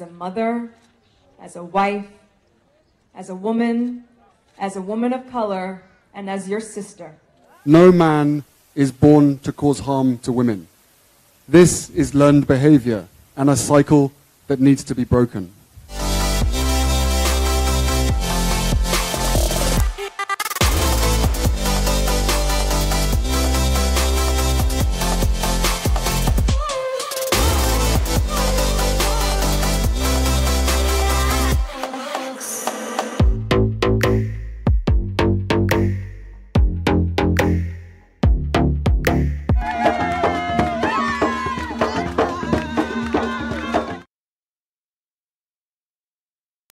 as a mother, as a wife, as a woman, as a woman of color, and as your sister. No man is born to cause harm to women. This is learned behavior and a cycle that needs to be broken.